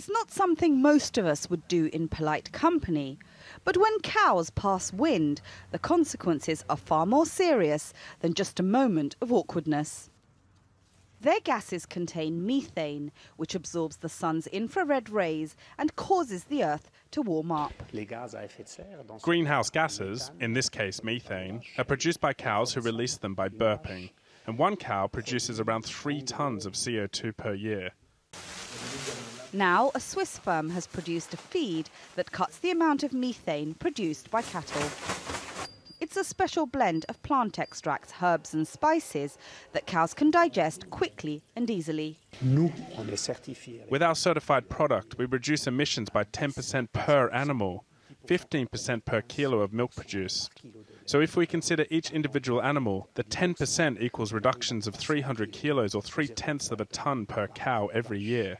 It's not something most of us would do in polite company. But when cows pass wind, the consequences are far more serious than just a moment of awkwardness. Their gases contain methane, which absorbs the sun's infrared rays and causes the earth to warm up. Greenhouse gases, in this case methane, are produced by cows who release them by burping. And one cow produces around three tons of CO2 per year. Now, a Swiss firm has produced a feed that cuts the amount of methane produced by cattle. It's a special blend of plant extracts, herbs and spices that cows can digest quickly and easily. With our certified product, we reduce emissions by 10% per animal, 15% per kilo of milk produced. So if we consider each individual animal, the 10% equals reductions of 300 kilos or three tenths of a ton per cow every year.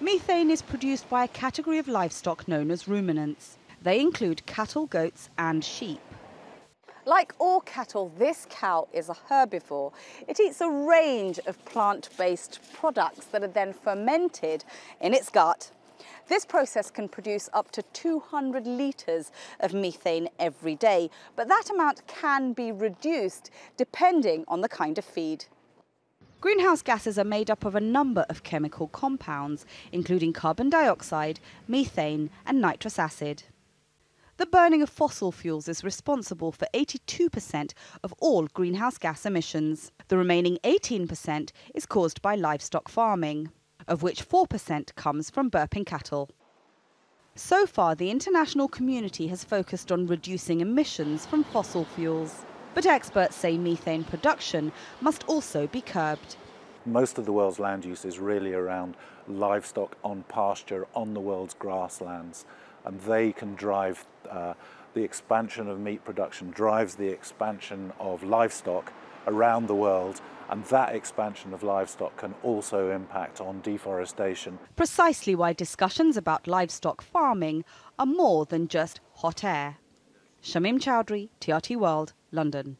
Methane is produced by a category of livestock known as ruminants. They include cattle, goats, and sheep. Like all cattle, this cow is a herbivore. It eats a range of plant-based products that are then fermented in its gut. This process can produce up to 200 litres of methane every day, but that amount can be reduced depending on the kind of feed. Greenhouse gases are made up of a number of chemical compounds, including carbon dioxide, methane and nitrous acid. The burning of fossil fuels is responsible for 82% of all greenhouse gas emissions. The remaining 18% is caused by livestock farming, of which 4% comes from burping cattle. So far, the international community has focused on reducing emissions from fossil fuels. But experts say methane production must also be curbed. Most of the world's land use is really around livestock on pasture on the world's grasslands, and they can drive uh, the expansion of meat production, drives the expansion of livestock around the world, and that expansion of livestock can also impact on deforestation. Precisely why discussions about livestock farming are more than just hot air. Shamim Chowdhury, TRT World, London.